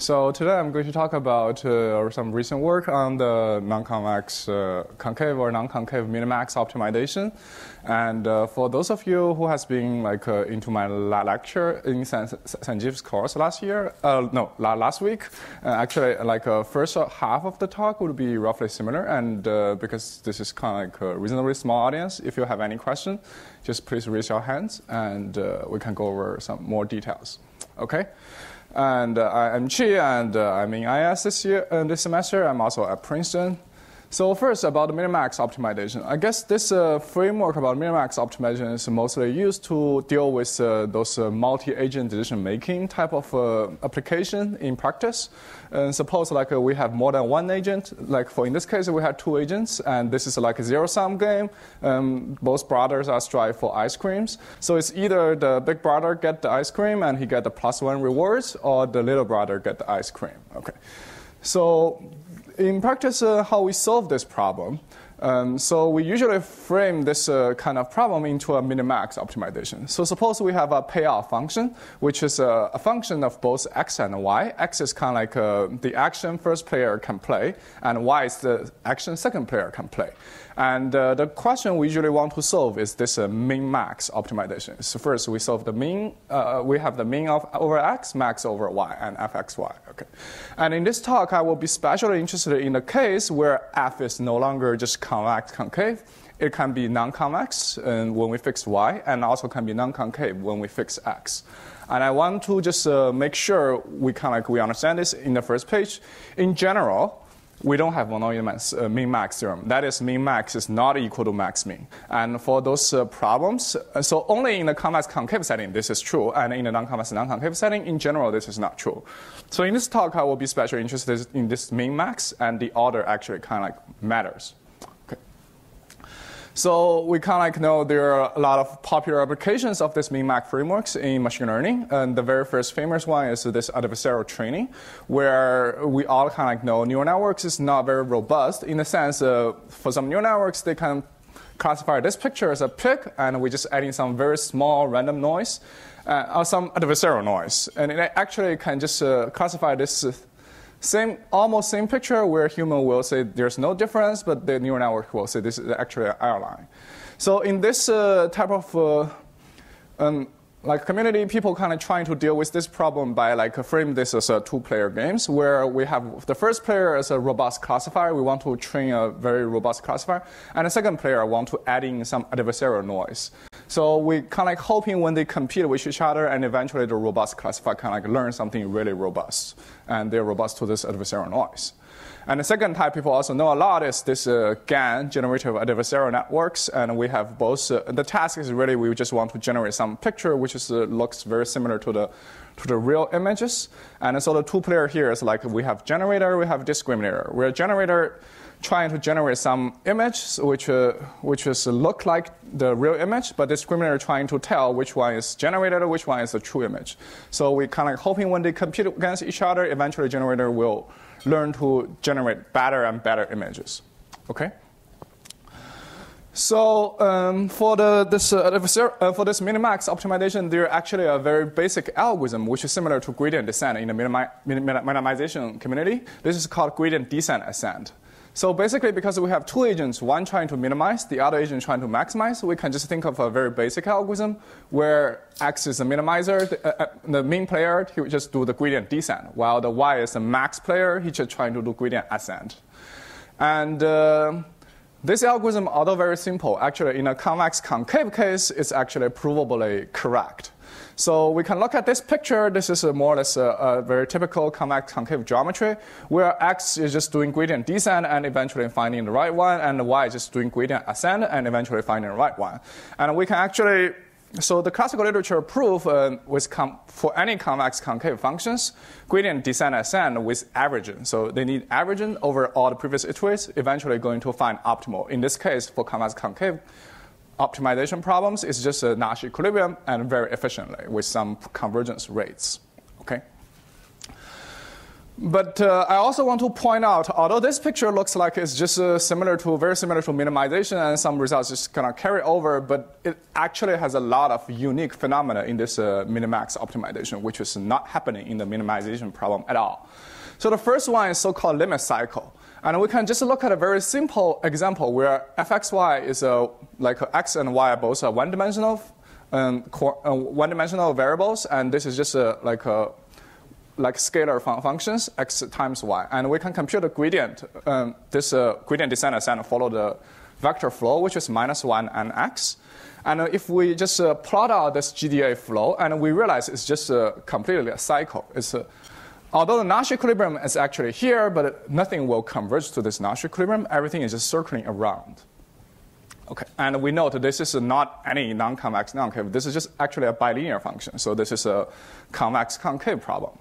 So today I'm going to talk about uh, some recent work on the non-convex uh, concave or non-concave minimax optimization. And uh, for those of you who has been like uh, into my lecture in San- Sanjeev's course last year, uh, no, la- last week, uh, actually like first half of the talk would be roughly similar. And because this is kind of like a reasonably small audience, if you have any question, just please raise your hands and we can go over some more details. Okay. And uh, I'm Chi, and uh, I'm in IAS this year, uh, this semester. I'm also at Princeton. So first, about the minimax optimization. I guess this uh, framework about minimax optimization is mostly used to deal with uh, those uh, multi-agent decision-making type of uh, application in practice. And suppose like uh, we have more than one agent, like for in this case we have two agents, and this is like a zero-sum game. Um, both brothers are strive for ice creams. So it's either the big brother get the ice cream and he get the plus one rewards, or the little brother get the ice cream. Okay. So in practice, uh, how we solve this problem. Um, so we usually frame this uh, kind of problem into a minimax optimization. So suppose we have a payoff function, which is a, a function of both x and y. x is kind of like uh, the action first player can play, and y is the action second player can play. And uh, the question we usually want to solve is this uh, min-max optimization. So first we solve the mean, uh, we have the mean of over x, max over y, and fxy. Okay. And in this talk, I will be especially interested in the case where f is no longer just convex concave. It can be non-convex and when we fix y, and also can be non-concave when we fix x. And I want to just uh, make sure we kind of like we understand this in the first page. In general, we don't have von Neumann uh, min-max theorem. That is, min-max is not equal to max-min. And for those uh, problems, uh, so only in the convex concave setting this is true, and in the non-convex non-concave setting, in general, this is not true. So in this talk, I will be especially interested in this min-max, and the order actually kind of like matters. So we kind of like know there are a lot of popular applications of this min-max frameworks in machine learning. And the very first famous one is this adversarial training, where we all kind of like know neural networks is not very robust in the sense uh, for some neural networks, they can classify this picture as a pig, and we're just adding some very small random noise, uh, or some adversarial noise. And it actually can just uh, classify this same, almost same picture where human will say there's no difference, but the neural network will say this is actually an airline. So in this uh, type of uh, um, like community, people kind of trying to deal with this problem by like frame this as a two-player games where we have the first player as a robust classifier. We want to train a very robust classifier, and the second player want to add in some adversarial noise. So we kind of like hoping when they compete with each other, and eventually the robust classifier kind of like learn something really robust, and they're robust to this adversarial noise. And the second type people also know a lot is this uh, GAN, generative adversarial networks. And we have both, uh, the task is really we just want to generate some picture which is, uh, looks very similar to the, to the real images. And so the two player here is like we have generator, we have discriminator. Where generator trying to generate some image which, uh, which is look like the real image, but discriminator trying to tell which one is generated, or which one is a true image. So we kind of hoping when they compete against each other, eventually generator will learn to generate better and better images. Okay. So um, for the, this uh, uh, for this minimax optimization, there are actually a very basic algorithm which is similar to gradient descent in the minimi- minimization community. This is called gradient descent ascent. So basically, because we have two agents, one trying to minimize, the other agent trying to maximize, we can just think of a very basic algorithm where x is the minimizer, the, uh, uh, the mean player, he would just do the gradient descent, while the y is the max player, he's just trying to do gradient ascent. And uh, this algorithm, although very simple, actually in a convex concave case, is actually provably correct. So we can look at this picture. This is more or less a, a, very typical convex concave geometry where x is just doing gradient descent and eventually finding the right one, and y is just doing gradient ascent and eventually finding the right one. And we can actually so the classical literature proof uh, with for any convex concave functions, gradient descent ascent with averaging. So they need averaging over all the previous iterates, eventually going to find optimal. In this case, for convex concave, optimization problems is just a Nash equilibrium and very efficiently with some convergence rates. Okay. But uh, I also want to point out, although this picture looks like it's just uh, similar to, very similar to minimization and some results just kind of carry over, but it actually has a lot of unique phenomena in this uh, minimax optimization, which is not happening in the minimization problem at all. So the first one is so-called limit cycle. And we can just look at a very simple example where fxy is a, like x and y are both one-dimensional, um, uh, one-dimensional variables, and this is just a, like a like scalar fun functions, x times y. And we can compute the gradient, um, this uh, gradient descent ascent follow the vector flow, which is minus 1 and x. And if we just uh, plot out this GDA flow, and we realize it's just uh, completely a cycle. It's although the Nash equilibrium is actually here, but nothing will converge to this Nash equilibrium. Everything is just circling around. Okay, and we note that this is not any non-convex non-concave. This is just actually a bilinear function. So this is a convex concave problem.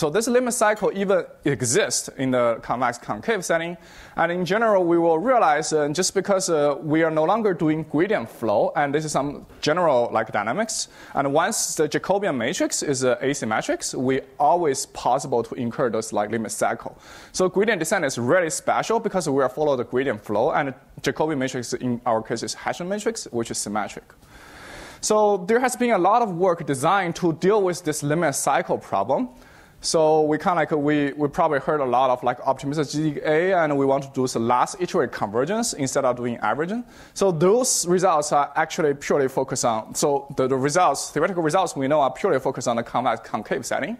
So this limit cycle even exists in the convex concave setting. And in general, we will realize uh, just because uh, we are no longer doing gradient flow, and this is some general like dynamics, and once the Jacobian matrix is uh, asymmetric, we always possible to incur those like limit cycle. So gradient descent is really special because we are follow the gradient flow, and Jacobian matrix in our case is Hessian matrix, which is symmetric. So there has been a lot of work designed to deal with this limit cycle problem. So we kind of like we, we probably heard a lot of like optimistic GDA, and we want to do the last iterate convergence instead of doing averaging. So those results are actually purely focused on. So the, the results, theoretical results we know are purely focused on the convex concave setting.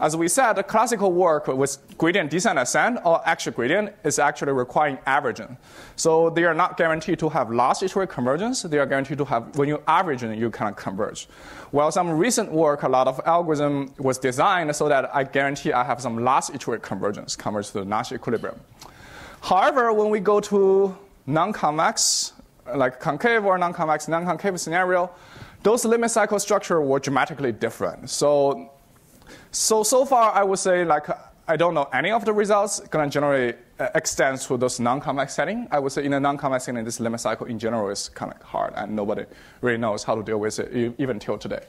As we said, the classical work with gradient descent ascent or extragradient is actually requiring averaging. So they are not guaranteed to have last iterate convergence. They are guaranteed to have when you average you kind of converge. Well, some recent work, a lot of algorithm was designed so that I guarantee I have some last iterate convergence, converge to the Nash equilibrium. However, when we go to non-convex, like concave or non-convex, non-concave scenario, those limit cycle structure were dramatically different. So, so, so far I would say like I don't know any of the results to generally uh, extend to those non-convex setting. I would say in a non-convex setting, this limit cycle in general is kind of hard, and nobody really knows how to deal with it even till today.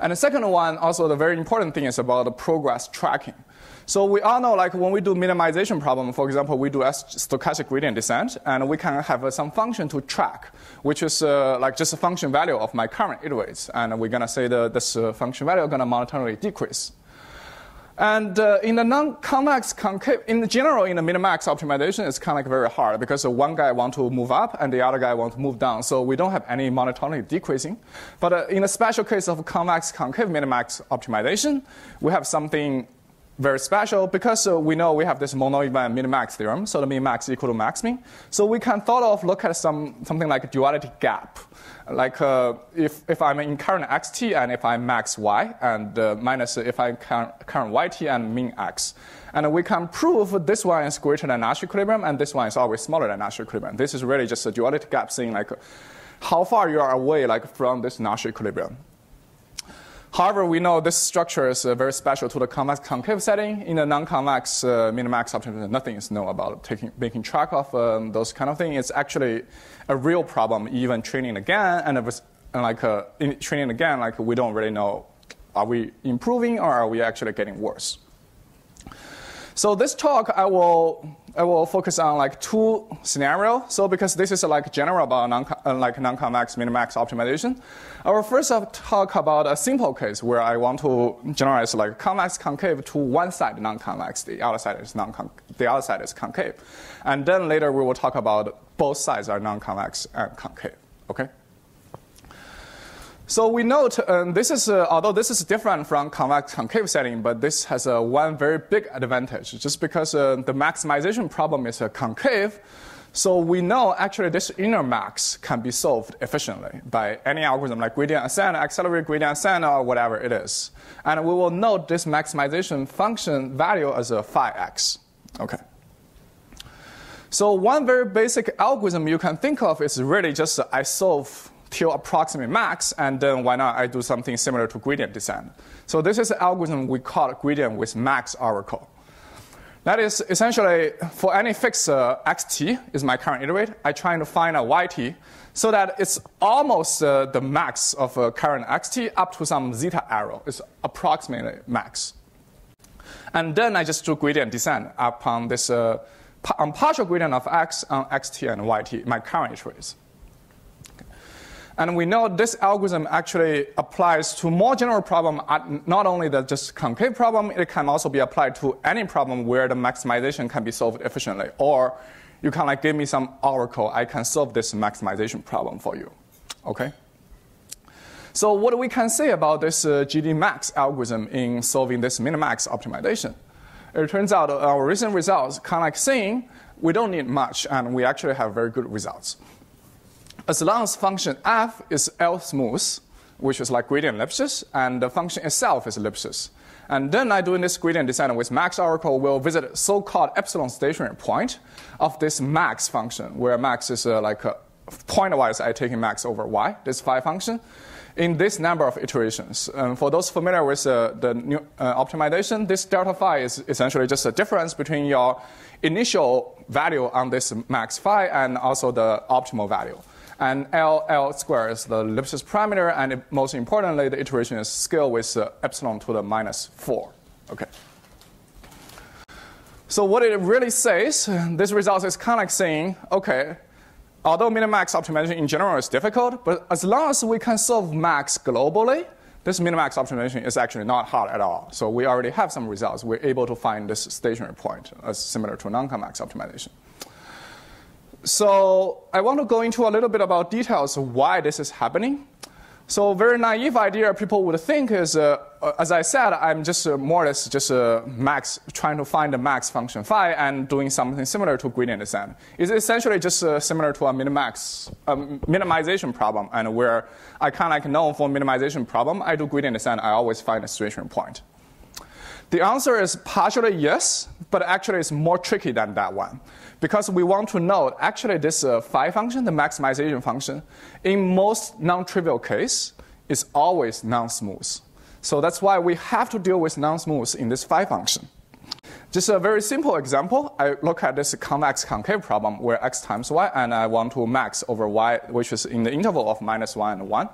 And the second one, also the very important thing is about the progress tracking. So we all know, like when we do minimization problem, for example, we do stochastic gradient descent, and we can have uh, some function to track, which is uh, like just a function value of my current iterates, and we're gonna say that this uh, function value gonna monotonally decrease. And uh, in the non-convex concave, in general, in the minimax optimization, it's kind of like very hard because one guy want to move up and the other guy want to move down. So we don't have any monotonic decreasing. But uh, in the special case of convex concave minimax optimization, we have something very special because uh, we know we have this von Neumann minimax theorem, so the min-max equal to max-min. So we can thought of look at some, something like a duality gap. Like uh, if, if I'm in current xt and if I'm max y, and uh, minus if I'm current yt and min x. And we can prove this one is greater than Nash equilibrium and this one is always smaller than Nash equilibrium. This is really just a duality gap saying like how far you are away like from this Nash equilibrium. However, we know this structure is uh, very special to the convex concave setting. In the non-convex uh, minimax optimization, nothing is known about taking, making track of um, those kind of things. It's actually a real problem, even training a GAN, and, was, and like uh, training a GAN, like we don't really know, are we improving or are we actually getting worse? So this talk, I will I will focus on like two scenarios. So because this is like general about non uh, like non-convex minimax optimization, I will first talk about a simple case where I want to generalize like convex concave to one side non-convex, the other side is non the other side is concave, and then later we will talk about both sides are non-convex and concave. Okay. So we note um, this is, uh, although this is different from convex concave setting, but this has uh, one very big advantage, just because uh, the maximization problem is concave. So we know actually this inner max can be solved efficiently by any algorithm like gradient ascent, accelerated gradient ascent, or whatever it is. And we will note this maximization function value as a phi x. Okay. So one very basic algorithm you can think of is really just I solve till approximate max, and then why not I do something similar to gradient descent. So this is an algorithm we call gradient with max oracle. That is essentially for any fixed uh, xt is my current iterate, I try to find a yt so that it's almost uh, the max of a current xt up to some zeta arrow. It's approximately max. And then I just do gradient descent upon this uh, on partial gradient of x on xt and yt, my current trace. And we know this algorithm actually applies to more general problem, not only the just concave problem, it can also be applied to any problem where the maximization can be solved efficiently. Or you can like give me some oracle, I can solve this maximization problem for you. Okay? So what we can say about this uh, GDMax algorithm in solving this minimax optimization? It turns out our recent results kind of like saying we don't need much and we actually have very good results as long as function f is L smooth, which is like gradient Lipschitz, and the function itself is Lipschitz. And then I do this gradient descent with max oracle will visit so-called epsilon stationary point of this max function, where max is uh, like a point-wise I taking max over y, this phi function, in this number of iterations. And for those familiar with uh, the new uh, optimization, this delta phi is essentially just a difference between your initial value on this max phi and also the optimal value. And L, L squared is the Lipschitz parameter, and it, most importantly, the iteration is scaled with uh, epsilon to the minus 4. Okay. So what it really says, this result is kind of like saying, okay, although minimax optimization in general is difficult, but as long as we can solve max globally, this minimax optimization is actually not hard at all. So we already have some results. We're able to find this stationary point as similar to non-convex optimization. So I want to go into a little bit about details of why this is happening. So very naive idea people would think is, uh, uh, as I said, I'm just uh, more or less just uh, max, trying to find the max function phi and doing something similar to gradient descent. It's essentially just uh, similar to a minimax um, minimization problem, and where I kind of like know for minimization problem, I do gradient descent, I always find a stationary point. The answer is partially yes, but actually it's more tricky than that one because we want to know actually this uh, phi function, the maximization function, in most non-trivial case is always non-smooth. So that's why we have to deal with non-smooth in this phi function. Just a very simple example, I look at this convex concave problem where x times y and I want to max over y, which is in the interval of minus 1 and 1.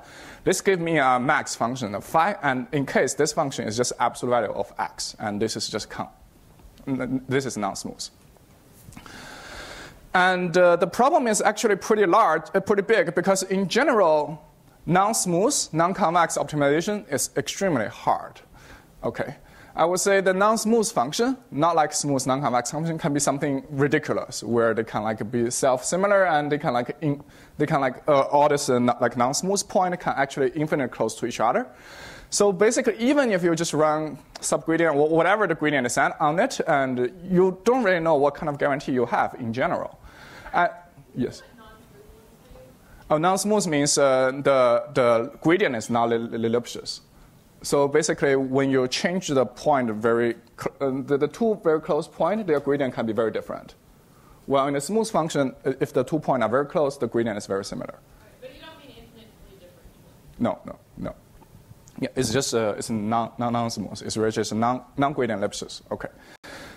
This gives me a max function of phi, and in case this function is just absolute value of x, and this is just con- this is non-smooth. And uh, the problem is actually pretty large, uh, pretty big, because in general, non-smooth, non-convex optimization is extremely hard. Okay. I would say the non-smooth function, not like smooth non-convex function, can be something ridiculous, where they can like be self-similar and they can like in, they can like uh, all this uh, like non-smooth point can actually infinitely close to each other. So basically, even if you just run subgradient, or whatever the gradient is on it, and you don't really know what kind of guarantee you have in general. Uh, yes. Oh, non-smooth means uh, the, the gradient is not Lipschitz. So basically, when you change the point very, uh, the, the two very close point, their gradient can be very different. Well, in a smooth function, if the two points are very close, the gradient is very similar. But you don't mean infinitely different. No, no, no. Yeah, it's just uh, it's non non smooth. It's really just non non gradient Lipschitz. Okay.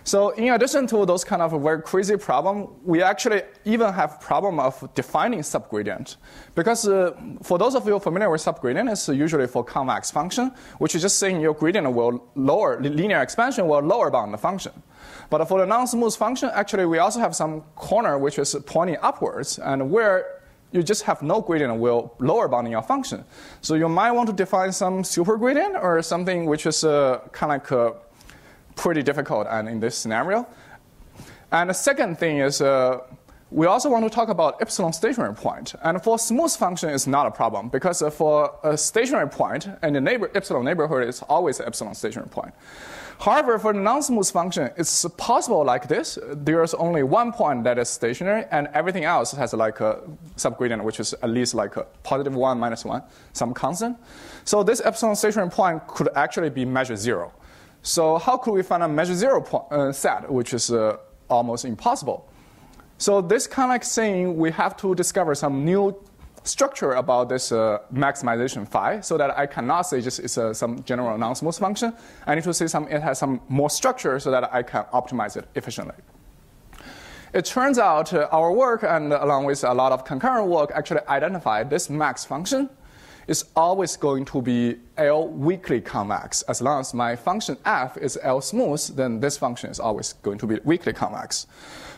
So in addition to those kind of very crazy problem, we actually even have problem of defining subgradient. Because uh, for those of you familiar with subgradient, it's usually for convex function, which is just saying your gradient will lower, linear expansion will lower bound the function. But for the non-smooth function, actually we also have some corner which is pointing upwards, and where you just have no gradient will lower bounding your function. So you might want to define some super gradient or something which is uh, kind of like a pretty difficult and in this scenario. And the second thing is uh, we also want to talk about epsilon stationary point. And for smooth function, it's not a problem because uh, for a stationary point, and the neighbor, epsilon neighborhood is always an epsilon stationary point. However, for the non-smooth function, it's possible like this. There's only one point that is stationary, and everything else has like a subgradient, which is at least like a positive one, minus one, some constant. So this epsilon stationary point could actually be measure zero. So how could we find a measure zero point, uh, set, which is uh, almost impossible? So this kind of saying we have to discover some new structure about this uh, maximization phi, so that I cannot say just it's a, some general non-smooth function. I need to say some it has some more structure so that I can optimize it efficiently. It turns out uh, our work and along with a lot of concurrent work actually identified this max function is always going to be L weakly convex. As long as my function f is L smooth, then this function is always going to be weakly convex.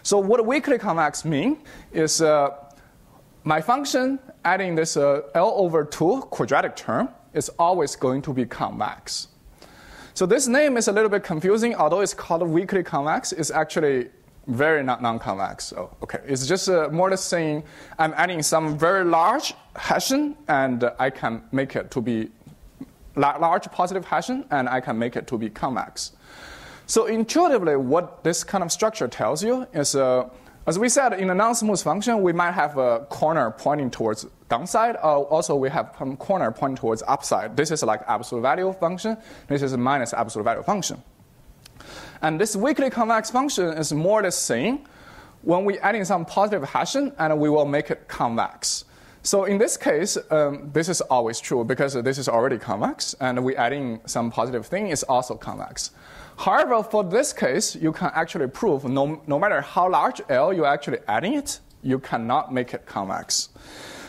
So what weakly convex mean is uh, my function adding this uh, L over 2 quadratic term is always going to be convex. So this name is a little bit confusing, although it's called weakly convex, it's actually very non-convex. So, okay, it's just uh, more the saying I'm adding some very large Hessian, and I can make it to be large positive Hessian, and I can make it to be convex. So intuitively, what this kind of structure tells you is, uh, as we said, in a non-smooth function, we might have a corner pointing towards downside. Uh, also, we have some corner pointing towards upside. This is like absolute value function. This is a minus absolute value function. And this weakly convex function is more or the same when we add in some positive Hessian, and we will make it convex. So in this case, um, this is always true because this is already convex, and we adding some positive thing is also convex. However, for this case, you can actually prove no, no matter how large L you're actually adding it, you cannot make it convex.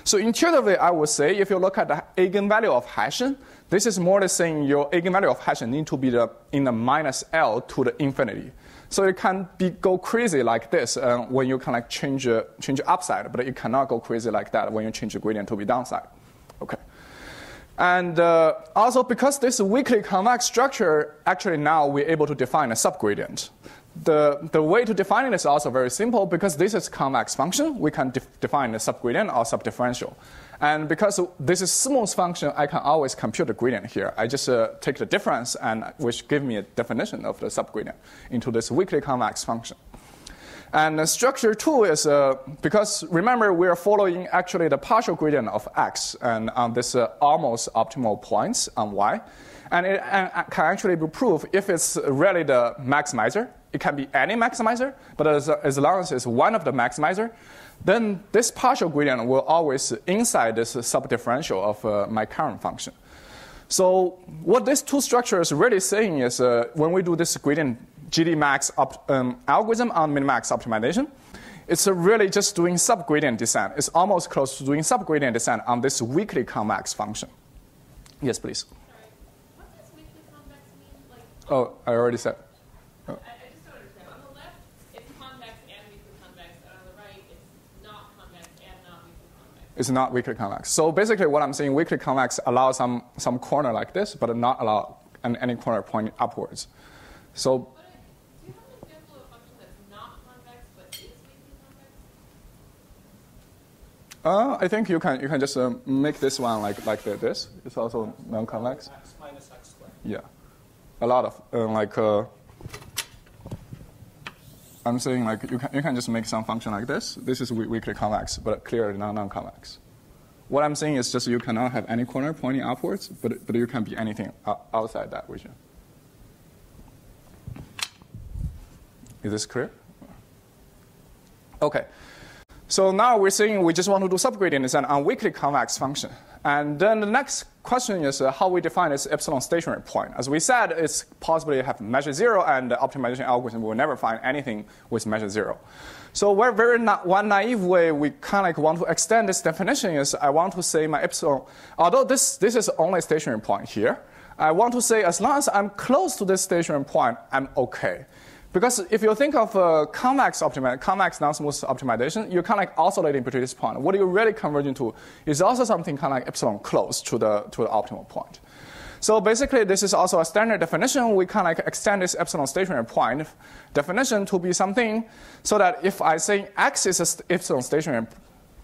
So intuitively, I would say if you look at the eigenvalue of Hessian, this is more the saying your eigenvalue of Hessian need to be the, in the minus L to the infinity. So it can be, go crazy like this uh, when you can like change, uh, change upside, but it cannot go crazy like that when you change the gradient to be downside. Okay. And uh, also because this weakly convex structure, actually now we're able to define a subgradient the, the way to define it is also very simple because this is convex function, we can def define a subgradient or subdifferential. And because this is smooth function, I can always compute the gradient here. I just uh, take the difference and which give me a definition of the subgradient into this weakly convex function. And the structure two is uh, because remember we are following actually the partial gradient of x and on this uh, almost optimal points on y. And it can actually be proved if it's really the maximizer it can be any maximizer, but as, as long as it's one of the maximizer, then this partial gradient will always inside this subdifferential of uh, my current function. So what these two structures really saying is uh, when we do this gradient GDMax op, um, algorithm on minimax optimization, it's really just doing subgradient descent. It's almost close to doing subgradient descent on this weakly convex function. Yes, please. Sorry. What does weakly convex mean? Like, oh, I already said. Oh. I, I, just don't understand. On the left, it's convex and weakly convex, and on the right, it's not convex and not weakly convex. It's not weakly convex. So basically, what I'm saying, weakly convex allows some some corner like this, but not allow any corner pointing upwards. So I do you have an example of a function that's not convex, but is weakly convex? Uh, I think you can you can just uh, make this one like like this. It's also non-convex. X minus x squared. Yeah, a lot of uh, like. Uh, I'm saying like you can you can just make some function like this. This is weakly convex, but clearly not non-convex. What I'm saying is just you cannot have any corner pointing upwards, but but you can be anything outside that region. Is this clear? Okay. So now we're saying we just want to do subgradient descent on weakly convex function. And then the next question is uh, how we define this epsilon stationary point. As we said, it's possibly have measure zero, and the optimization algorithm will never find anything with measure zero. So we're very na one naive way we kind of like want to extend this definition is I want to say my epsilon, although this, this is only stationary point here, I want to say as long as I'm close to this stationary point, I'm okay. Because if you think of uh, convex convex non-smooth optimization, you're kind of like oscillating between this point. What you're really converging to is also something kind of like epsilon close to the, to the optimal point. So basically, this is also a standard definition. We kind of like extend this epsilon stationary point definition to be something so that if I say x is an epsilon stationary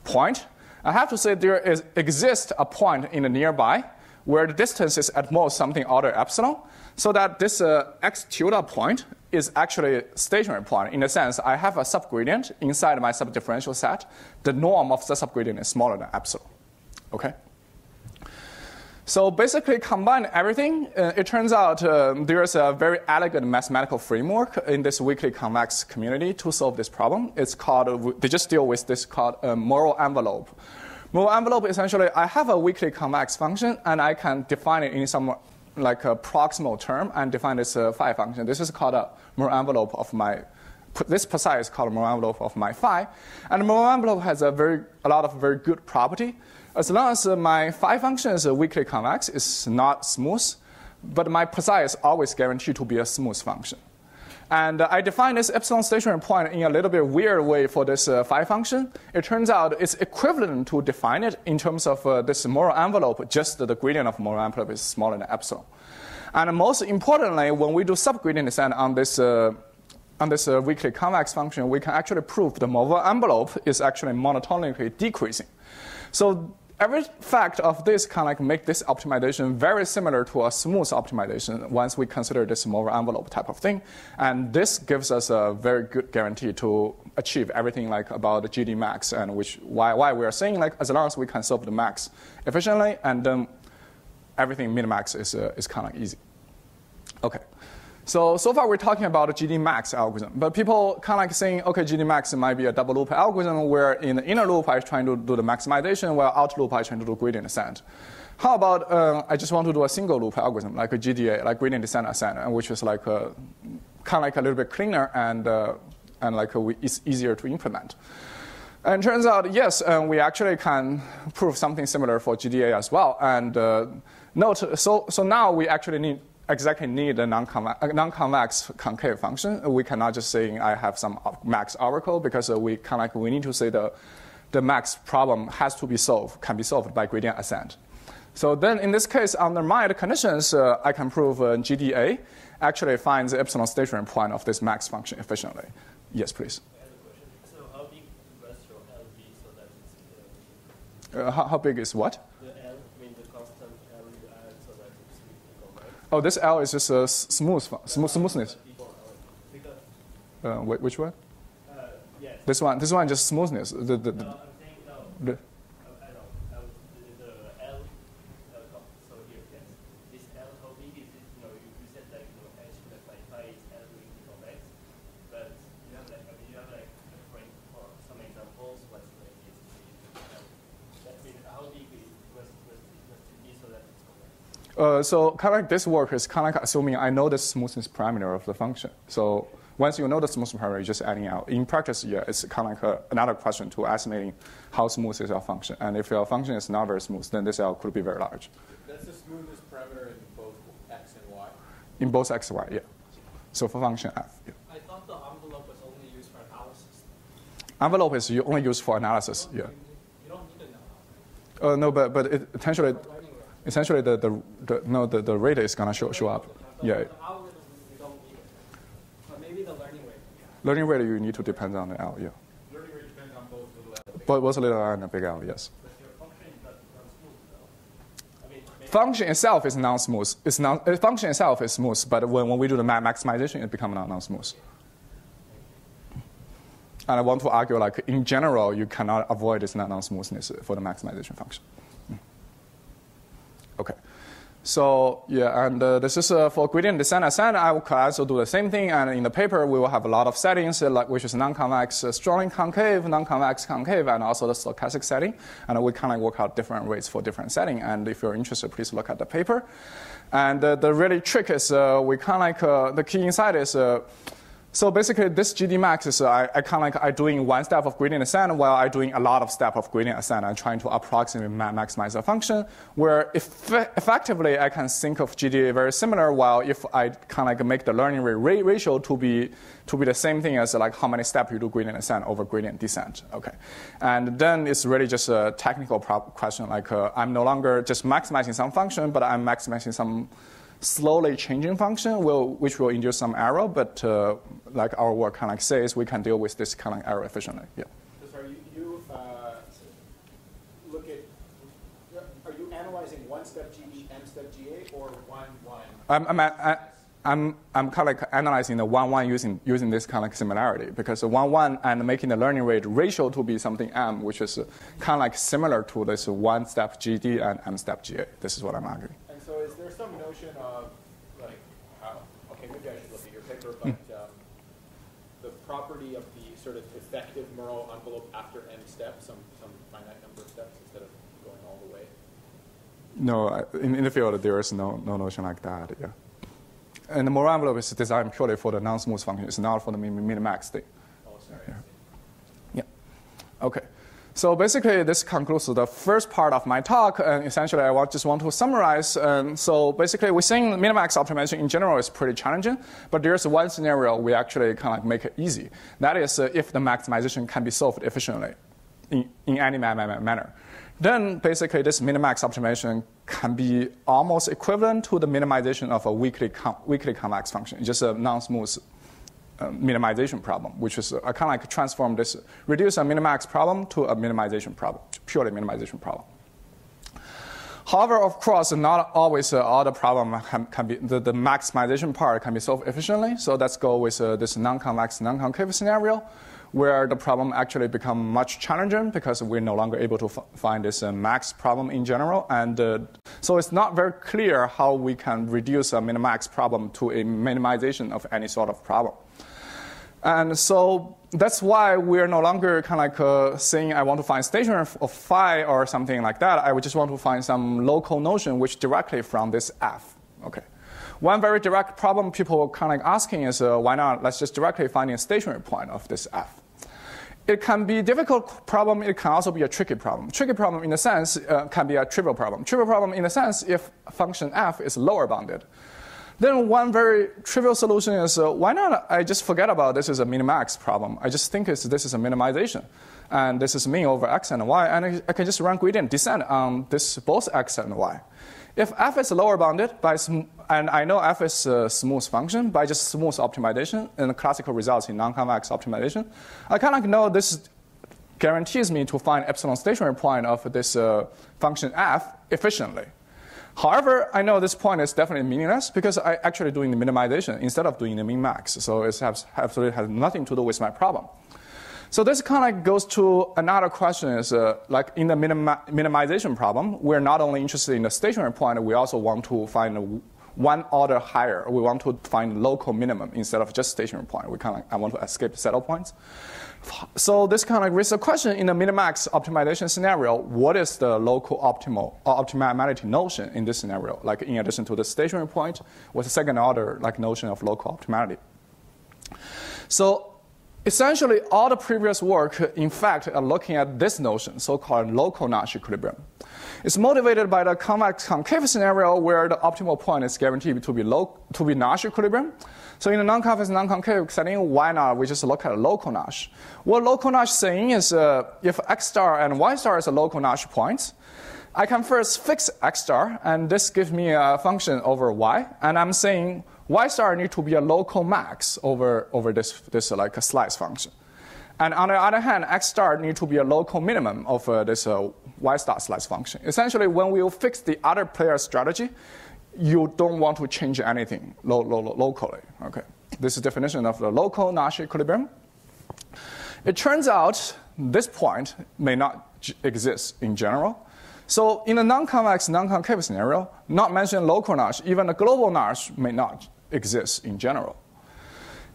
point, I have to say there is, exists a point in the nearby where the distance is at most something order epsilon, so that this uh, x tilde point is actually a stationary point in the sense I have a subgradient inside my subdifferential set. The norm of the subgradient is smaller than epsilon. Okay? So basically, combine everything, uh, it turns out uh, there's a very elegant mathematical framework in this weakly convex community to solve this problem. It's called, they just deal with this called a Moreau envelope. Moreau envelope essentially, I have a weakly convex function and I can define it in some like a proximal term and define this uh, phi function. This is called a Moreau envelope of my this precise is called Moreau envelope of my phi. And Moreau envelope has a very a lot of very good property. as long as uh, my phi function is weakly convex, it's not smooth, but my psi is always guaranteed to be a smooth function. And uh, I define this epsilon stationary point in a little bit weird way for this uh, phi function. It turns out it's equivalent to define it in terms of uh, this Moreau envelope, just the gradient of Moreau envelope is smaller than epsilon. And most importantly, when we do subgradient descent on this uh, on this uh, weakly convex function, we can actually prove the Moreau envelope is actually monotonically decreasing. So every fact of this can like make this optimization very similar to a smooth optimization once we consider this Moreau envelope type of thing. And this gives us a very good guarantee to achieve everything like about the GD max and which why, why we are saying like as long as we can solve the max efficiently and then everything min max is, uh, is kind of easy. Okay. So, so far we're talking about a GD max algorithm, but people kind of like saying, okay, GD max might be a double loop algorithm where in the inner loop I'm trying to do the maximization, while out loop I'm trying to do gradient descent. How about uh, I just want to do a single loop algorithm, like a GDA, like gradient descent ascent, which is like a, kind of like a little bit cleaner and, uh, and like a, it's easier to implement. And turns out, yes, uh, we actually can prove something similar for GDA as well. And uh, note, so, so now we actually need exactly need a non-convex, non-convex concave function. We cannot just say I have some max oracle because we kind of like we need to say the, the max problem has to be solved, can be solved by gradient ascent. So then in this case, under my conditions, uh, I can prove uh, GDA actually finds the epsilon stationary point of this max function efficiently. Yes, please. Uh, how, how big is what? Oh, this L is just a smooth, smooth smoothness. Uh, which one? Uh, yes. This one. This one just smoothness. The, the, the, no, I'm saying no. The, I know. the, L. so here, yes. This L, how big is it? You know, you, you said like you know, H plus like phi is L convex, but you have like I mean you have like different for some examples. What's like is that means how big is must must must it be so that it's uh, so kind of like this work is kind of like assuming I know the smoothness parameter of the function. So once you know the smoothness parameter, you're just adding out. In practice, yeah, it's kind of like a, another question to estimating how smooth is your function. And if your function is not very smooth, then this L could be very large. That's the smoothness parameter in both x and y? In both x and y, yeah. So for function f, yeah. I thought the envelope was only used for analysis. Envelope is only used for analysis, yeah. You don't need an Uh, no, but, but it potentially essentially the, the, the no the, the rate is gonna show show up. Yeah. maybe the learning rate. Learning rate you need to depend on the L. Yeah. Learning rate depends on both little L. But both little L and a big L. Yes. Function itself is non-smooth. It's non, uh, function itself is smooth, but when, when we do the maximization, it becomes not non-smooth. And I want to argue, like in general, you cannot avoid this non-smoothness for the maximization function. Okay. So yeah, and uh, this is uh, for gradient descent ascent. I will also do the same thing, and in the paper we will have a lot of settings, uh, like, which is non-convex, uh, strongly concave, non-convex concave, and also the stochastic setting. And we kind of work out different rates for different setting. And if you're interested, please look at the paper. And uh, the really trick is uh, we kind of like the key insight is so basically, this GD max is uh, I, I kind of like I doing one step of gradient ascent while I doing a lot of step of gradient ascent. I'm trying to approximately maximize the function. Where effectively I can think of GDA very similar. While if I kind of like make the learning rate ratio to be to be the same thing as like how many steps you do gradient ascent over gradient descent. Okay, and then it's really just a technical question. Like uh, I'm no longer just maximizing some function, but I'm maximizing some slowly changing function, will, which will induce some error, but uh, like our work kind of says, we can deal with this kind of error efficiently. Yeah. So are you, you uh, look at, are you analyzing one step GD, m step GA, or one one? I'm, I'm, I, I'm, I'm kind of like analyzing the one one using using this kind of similarity because the one one and making the learning rate ratio to be something m, which is kind of like similar to this one step GD and m step GA. This is what I'm arguing. And so, is there some notion of like, how, okay, maybe I should look at your paper, but um, the property of the sort of effective Moreau envelope after n steps, some some finite number of steps instead of going all the way. No, in, in the field there is no no notion like that. Yeah. And the Moreau envelope is designed purely for the non-smooth function. It's not for the min-max thing. Oh, sorry. Yeah. yeah. Okay. So basically, this concludes the first part of my talk. And essentially, I just want to summarize. Um, so basically, we think minimax optimization in general is pretty challenging, but there's one scenario we actually kind of make it easy. That is uh, if the maximization can be solved efficiently in, in any manner. Then basically, this minimax optimization can be almost equivalent to the minimization of a weakly, weakly convex function. Just a non-smooth minimization problem, which is kind of like transform this, reduce a minimax problem to a minimization problem, purely minimization problem. However, of course, not always uh, all the problem can, can, be the, the maximization part can be solved efficiently. So let's go with uh, this non-convex, non-concave scenario, where the problem actually become much challenging because we're no longer able to find this uh, max problem in general, and uh, so it's not very clear how we can reduce a minimax problem to a minimization of any sort of problem. And so that's why we're no longer kind of like uh, saying I want to find stationary of phi or something like that. I would just want to find some local notion which directly from this f. Okay. One very direct problem people kind of asking is uh, why not let's just directly find a stationary point of this f. It can be a difficult problem. It can also be a tricky problem. Tricky problem in the sense uh, can be a trivial problem. Trivial problem in the sense if function f is lower bounded. Then one very trivial solution is uh, why not I just forget about this is a minimax problem. I just think this is a minimization. And this is mean over x and y, and I, I can just run gradient descent on this both x and y. If f is lower bounded, by and I know f is a smooth function by just smooth optimization and classical results in non-convex optimization, I kind of know this guarantees me to find epsilon stationary point of this uh, function f efficiently. However, I know this point is definitely meaningless because I actually doing the minimization instead of doing the min max. So it has, absolutely has nothing to do with my problem. So this kind of goes to another question is uh, like in the minimization problem, we're not only interested in the stationary point, we also want to find one order higher. We want to find local minimum instead of just stationary point. We kind of I want to escape saddle points. So this kind of raises a question in the minimax optimization scenario, what is the local optimal or uh, optimality notion in this scenario? Like in addition to the stationary point, what's the second order like notion of local optimality? So essentially all the previous work, in fact, are looking at this notion, so-called local Nash equilibrium. It's motivated by the convex concave scenario where the optimal point is guaranteed to be low, to be Nash equilibrium. So in the non-convex, non-concave setting, why not we just look at a local Nash? What local Nash saying is uh, if x star and y star is a local Nash point, I can first fix x star, and this gives me a function over y, and I'm saying y star need to be a local max over, over this, this uh, like a slice function. And on the other hand, x star need to be a local minimum of uh, this uh, y star slice function. Essentially, when we fix the other player strategy, you don't want to change anything lo- lo- locally. Okay, this is definition of the local Nash equilibrium. It turns out this point may not exist in general. So in a non-convex, non-concave scenario, not mention local Nash, even the global Nash may not exist in general.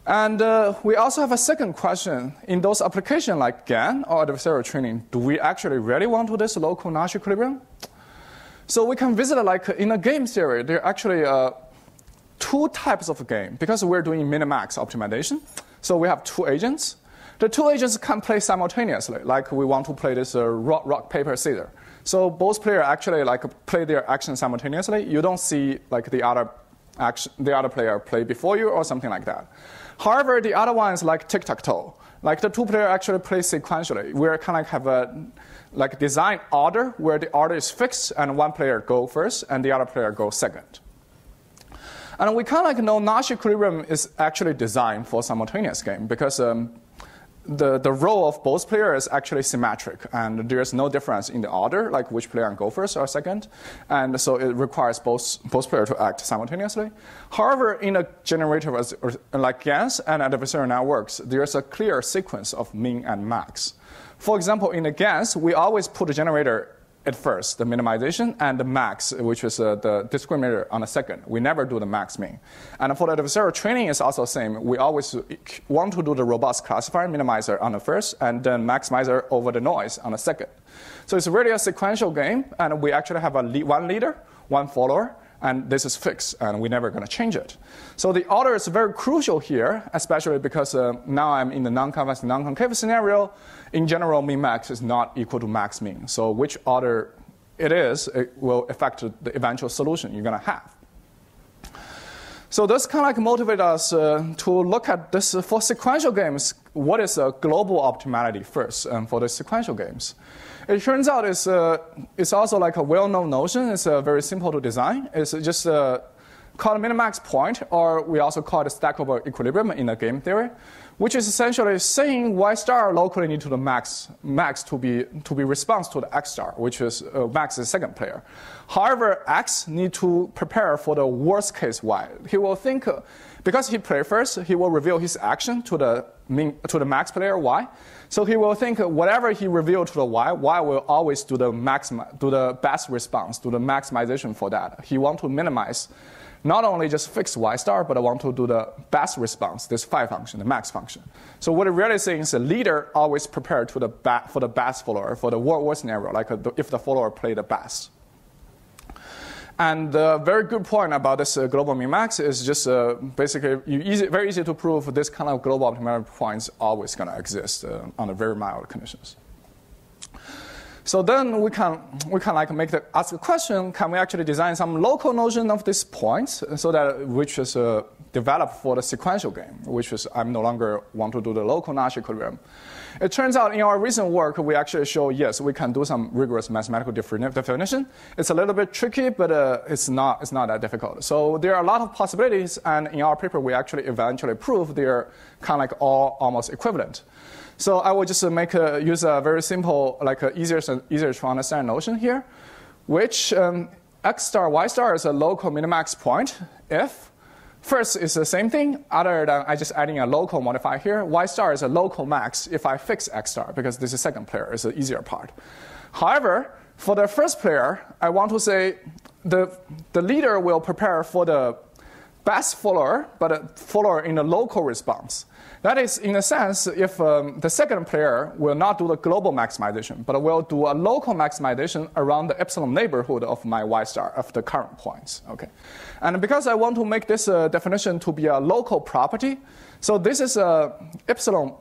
And uh, we also have a second question. In those applications like GAN or adversarial training, do we actually really want to this local Nash equilibrium? So we can visit like in a game theory, there are actually uh, two types of game because we're doing minimax optimization. So we have two agents. The two agents can play simultaneously, like we want to play this uh, rock, rock, paper, scissors. So both players actually like play their action simultaneously. You don't see like the other action, the other player play before you or something like that. However, the other one is like tic-tac-toe. Like the two players actually play sequentially. We're kind of have a like design order where the order is fixed and one player go first and the other player go second. And we kind of like know Nash equilibrium is actually designed for simultaneous game because um, the, the role of both players is actually symmetric and there's no difference in the order, like which player go first or second. And so it requires both, both players to act simultaneously. However, in a generator like GANs and adversarial networks, there's a clear sequence of min and max. For example, in the GANs, we always put a generator at first, the minimization, and the max, which is uh, the discriminator on the second. We never do the max min. And for the adversarial training, it's also the same. We always want to do the robust classifier minimizer on the first, and then maximizer over the noise on the second. So it's really a sequential game, and we actually have a lead, one leader, one follower, and this is fixed, and we're never going to change it. So the order is very crucial here, especially because uh, now I'm in the non-convex, non-concave scenario. In general, min max is not equal to max min. So which order it is, it will affect the eventual solution you're going to have. So this kind of like motivate us uh, to look at this for sequential games. What is a global optimality first um, for the sequential games? It turns out it's, uh, it's also like a well-known notion. It's uh, very simple to design. It's just uh, called minimax point, or we also call it Stackelberg equilibrium in the game theory, which is essentially saying y star locally need to the max max to be to be response to the x star, which is uh, max is second player. However, x need to prepare for the worst case y. He will think. Uh, because he played first, he will reveal his action to the, min, to the max player y. So he will think whatever he revealed to the y, y will always do the, maximi- do the best response, do the maximization for that. He want to minimize not only just fix y star, but I want to do the best response, this phi function, the max function. So what it really saying is the leader always prepared to the ba- for the best follower, for the worst scenario, like uh, a, if the follower play the best. And the very good point about this uh, global min-max is just uh, basically easy, very easy to prove this kind of global optimality points always going to exist uh, under very mild conditions. So then we can we can like make the ask a question: Can we actually design some local notion of these points so that which is uh, developed for the sequential game, which is I'm no longer want to do the local Nash equilibrium. It turns out in our recent work, we actually show yes, we can do some rigorous mathematical definition. It's a little bit tricky, but uh, it's, not, it's not that difficult. So there are a lot of possibilities, and in our paper, we actually eventually prove they're kind of like all almost equivalent. So I will just make a, use a very simple, like a easier, easier to understand notion here, which um, x star y star is a local minimax point if First is the same thing, other than I just adding a local modifier here. Y star is a local max if I fix X star, because this is second player, is the easier part. However, for the first player, I want to say the, the leader will prepare for the best follower, but a follower in a local response. That is, in a sense, if um, the second player will not do the global maximization, but will do a local maximization around the epsilon neighborhood of my y star of the current points. Okay, and because I want to make this uh, definition to be a local property, so this is a epsilon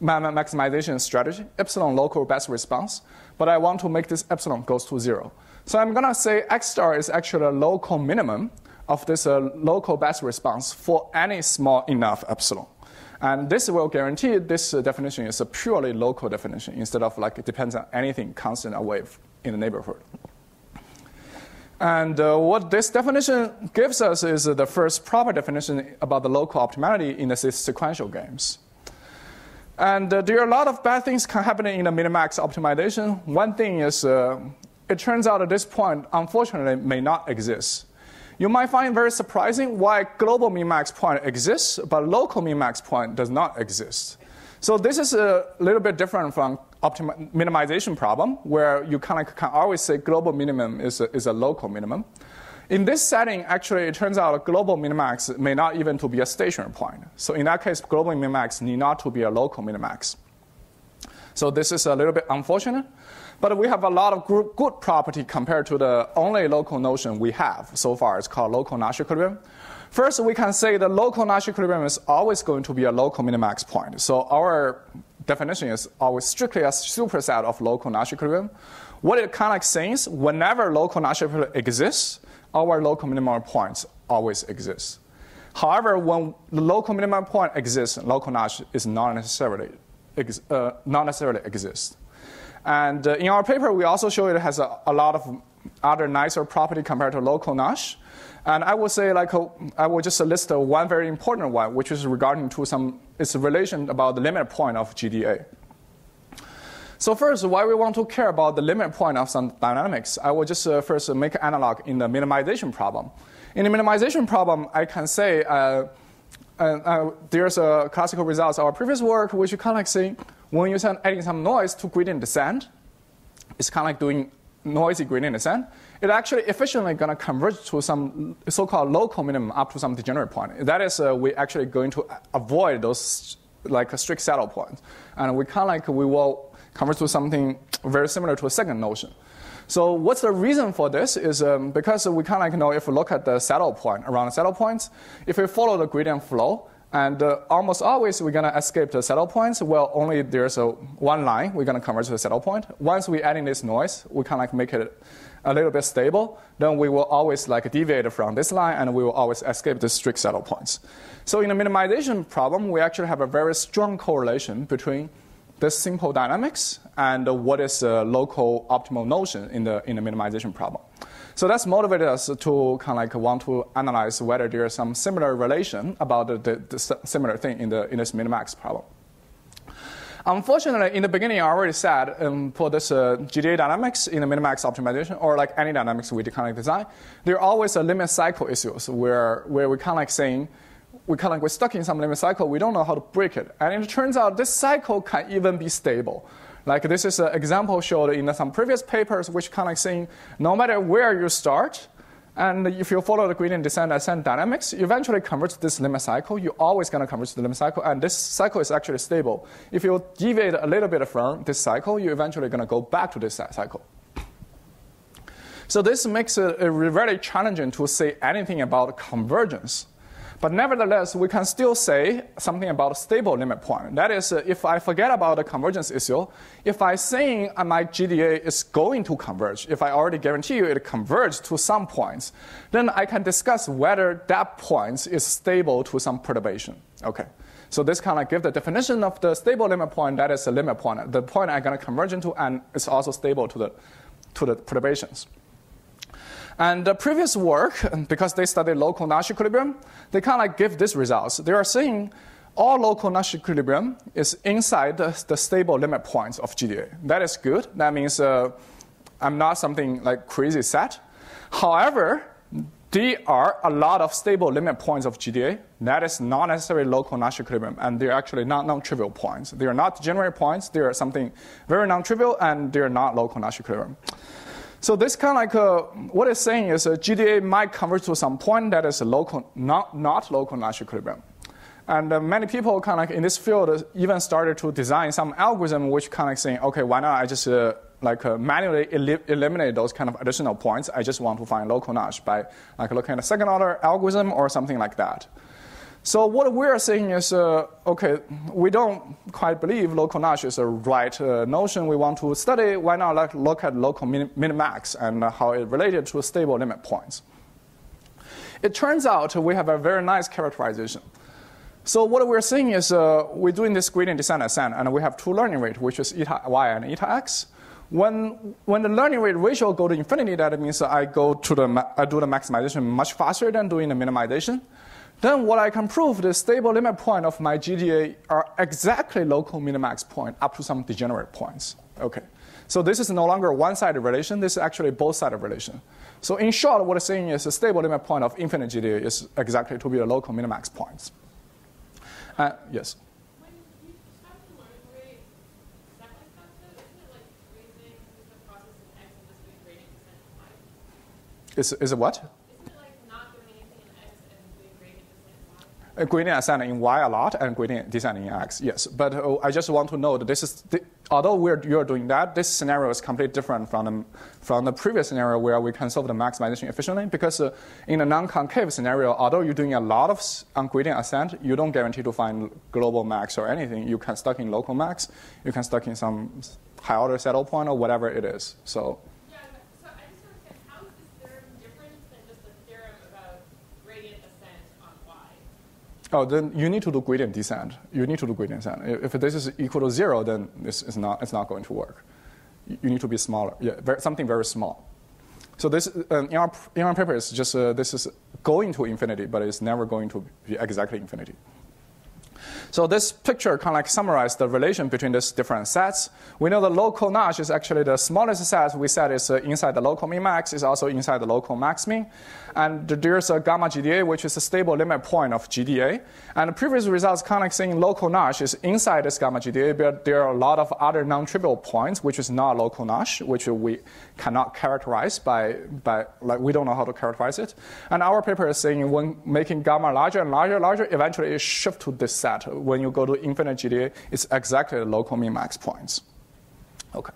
maximization strategy, epsilon local best response, but I want to make this epsilon goes to zero. So I'm gonna say x star is actually a local minimum of this uh, local best response for any small enough epsilon. And this will guarantee this uh, definition is a purely local definition instead of like it depends on anything constant or wave in the neighborhood. And uh, what this definition gives us is the first proper definition about the local optimality in the sequential games. And uh, there are a lot of bad things can happen in the minimax optimization. One thing is uh, it turns out at this point, unfortunately, may not exist. You might find very surprising why global min-max point exists, but local min-max point does not exist. So this is a little bit different from minimization problem, where you kind of can always say global minimum is a, is a local minimum. In this setting, actually, it turns out global minimax may not even to be a stationary point. So in that case, global minimax need not to be a local minimax. So this is a little bit unfortunate. But we have a lot of good property compared to the only local notion we have so far. It's called local Nash equilibrium. First, we can say the local Nash equilibrium is always going to be a local minimax point. So our definition is always strictly a superset of local Nash equilibrium. What it kind of says, whenever local Nash equilibrium exists, our local minimum points always exist. However, when the local minimum point exists, local Nash is not necessarily, uh, not necessarily exist. And uh, in our paper, we also show it has a, a, lot of other nicer property compared to local Nash. And I will say, like, uh, I will just list uh, one very important one, which is regarding to some, its relation about the limit point of GDA. So first, why we want to care about the limit point of some dynamics, I will just uh, first make an analog in the minimization problem. In the minimization problem, I can say uh, uh, there's a classical results of our previous work, which you kind of like say when you're adding some noise to gradient descent, it's kind of like doing noisy gradient descent. It actually efficiently going to converge to some so-called local minimum up to some degenerate point. That is, uh, we're actually going to avoid those like a strict saddle points, and we kind of like we will converge to something very similar to a second notion. So what's the reason for this is um, because we kind of like know if we look at the saddle point, around the saddle points, if we follow the gradient flow, and uh, almost always we're going to escape the saddle points. Well, only there's a one line we're going to converge to the saddle point. Once we add in this noise, we kind of like make it a little bit stable. Then we will always like deviate from this line, and we will always escape the strict saddle points. So in the minimization problem, we actually have a very strong correlation between this simple dynamics and what is the local optimal notion in the, in the minimization problem. So that's motivated us to kind of like want to analyze whether there is some similar relation about the, the, the similar thing in, the, in this minimax problem. Unfortunately, in the beginning, I already said um, for this uh, GDA dynamics in the minimax optimization, or like any dynamics we kind of design, there are always a limit cycle issues where, where we kind of like saying, we kind of we're stuck in some limit cycle, we don't know how to break it. And it turns out this cycle can even be stable. Like this is an example showed in some previous papers, which kind of saying no matter where you start, and if you follow the gradient descent ascent dynamics, you eventually convert to this limit cycle. You're always going to convert to the limit cycle, and this cycle is actually stable. If you deviate a little bit from this cycle, you're eventually going to go back to this cycle. So this makes it very challenging to say anything about convergence. But nevertheless, we can still say something about a stable limit point. That is, uh, if I forget about the convergence issue, if I say my GDA is going to converge, if I already guarantee you it converges to some points, then I can discuss whether that point is stable to some perturbation. Okay. So this kind of give the definition of the stable limit point. That is the limit point, the point I'm going to converge into, and it's also stable to the to the perturbations. And the previous work, because they studied local Nash equilibrium, they kind of like give these results. They are saying all local Nash equilibrium is inside the, the stable limit points of GDA. That is good. That means uh, I'm not something like crazy set. However, there are a lot of stable limit points of GDA. That is not necessarily local Nash equilibrium, and they're actually not non-trivial points. They are not degenerate points. They are something very non-trivial, and they're not local Nash equilibrium. So this kind of like uh, what it's saying is uh, GDA might converge to some point that is local, not, not local Nash equilibrium. And uh, many people kind of like in this field uh, even started to design some algorithm which kind of saying, okay, why not I just uh, like uh, manually el- eliminate those kind of additional points. I just want to find local Nash by like looking at a second order algorithm or something like that. So what we're saying is, uh, okay, we don't quite believe local Nash is a right uh, notion we want to study. Why not like, look at local min- minimax and uh, how it related to stable limit points? It turns out we have a very nice characterization. So what we're saying is uh, we're doing this gradient descent ascent, and we have two learning rate, which is eta y and eta x. When, when the learning rate ratio go to infinity, that means I go to the I do the maximization much faster than doing the minimization. Then what I can prove, the stable limit point of my GDA are exactly local minimax point up to some degenerate points. Okay. So this is no longer one-sided relation. This is actually both-sided relation. So in short, what I'm saying is the stable limit point of infinite GDA is exactly to be the local minimax points. Uh, yes. Is, you have the gradient ascent in y a lot and gradient descent in x. Yes, but uh, I just want to know that this is the, although we're you're doing that, this scenario is completely different from the from the previous scenario where we can solve the maximization efficiently. Because uh, in a non-concave scenario, although you're doing a lot of on gradient ascent, you don't guarantee to find global max or anything. You can stuck in local max. You can stuck in some high order saddle point or whatever it is. So I just don't understand, how is this theorem different than just a theorem about gradient ascent on Y? Oh, then you need to do gradient descent. You need to do gradient descent. If this is equal to zero, then this is not, it's not going to work. You need to be smaller, yeah, very, something very small. So this, um, in, our, in our paper, is just, uh, this is going to infinity, but it's never going to be exactly infinity. So this picture kind of like summarizes the relation between these different sets. We know the local Nash is actually the smallest set we said is uh, inside the local min max, is also inside the local max min. And there's a gamma GDA, which is a stable limit point of GDA. And the previous results kind of saying local Nash is inside this gamma GDA, but there are a lot of other non-trivial points, which is not local Nash, which we cannot characterize by, by like we don't know how to characterize it. And our paper is saying when making gamma larger and larger and larger, eventually it shifts to this set. When you go to infinite GDA, it's exactly the local min max points. Okay.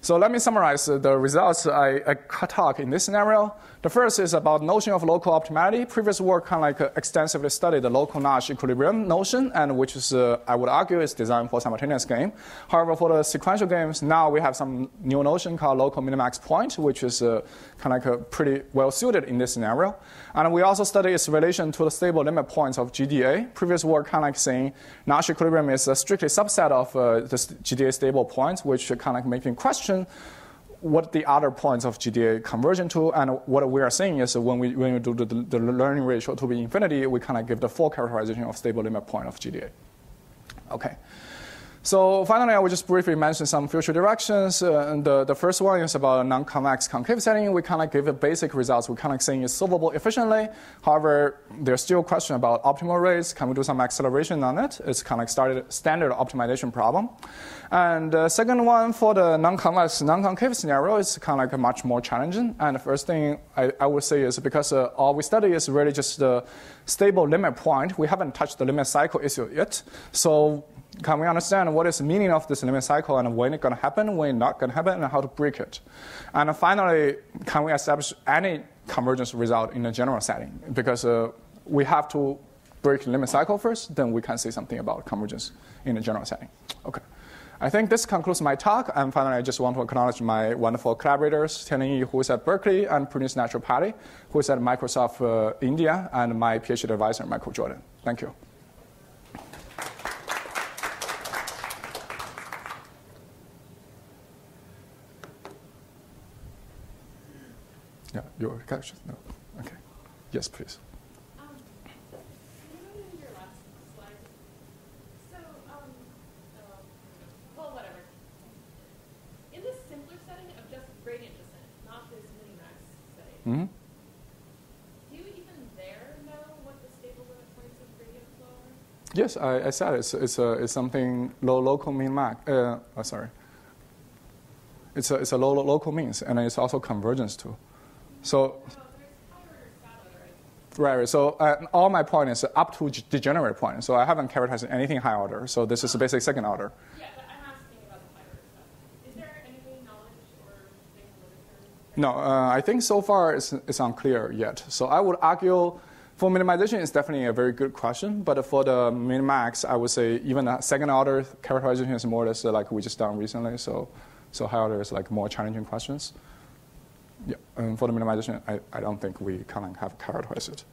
So let me summarize the results I, I talk in this scenario. The first is about notion of local optimality. Previous work kind of like uh, extensively studied the local Nash equilibrium notion, and which is uh, I would argue is designed for simultaneous game. However, for the sequential games, now we have some new notion called local minimax point, which is uh, kind of like uh, pretty well suited in this scenario. And we also study its relation to the stable limit points of GDA. Previous work kind of like saying Nash equilibrium is a strictly subset of uh, the GDA stable points, which kind of like making question what the other points of GDA conversion to, and what we are saying is when we, when we do the, the learning ratio to be infinity, we kind of give the full characterization of stable limit point of GDA. Okay. So finally, I will just briefly mention some future directions. Uh, and the, the first one is about non-convex concave setting. We kind of give the basic results. We kind of saying it's solvable efficiently. However, there's still a question about optimal rates. Can we do some acceleration on it? It's kind of started standard optimization problem. And the second one for the non-convex, non-concave scenario is kind of like much more challenging. And the first thing I, I would say is because uh, all we study is really just the stable limit point. We haven't touched the limit cycle issue yet. So can we understand what is the meaning of this limit cycle and when it's going to happen, when it's not going to happen, and how to break it? And finally, can we establish any convergence result in a general setting? Because uh, we have to break the limit cycle first, then we can say something about convergence in a general setting. Okay. I think this concludes my talk. And finally, I just want to acknowledge my wonderful collaborators, Tianyi Lin, who is at Berkeley, and Praneeth Netrapalli, who is at Microsoft uh, India, and my PhD advisor, Michael Jordan. Thank you. Yeah, your question? No. Okay. Yes, please. Um, you know in your last slide, so, um, uh, well, whatever. In this simpler setting of just gradient descent, not this minimax setting, hmm do you even there know what the stable limit points of gradient flow are? Yes, I, I said it's, it's, a, it's something low local min max. Uh, oh, sorry. It's a, it's a low local means, and it's also convergence too. So, No, there's higher order saddle, right? right. So uh, all my point is up to degenerate point. So I haven't characterized anything high order. So this is the basic second order. Yeah, but I'm asking about the higher stuff. Is there any knowledge or? No, uh, I think so far it's, it's unclear yet. So I would argue for minimization, it's definitely a very good question. But for the minimax, I would say even the second order characterization is more or less like we just done recently. So, so high order is like more challenging questions. Yeah, and for the minimization, I, I don't think we of have characterized it.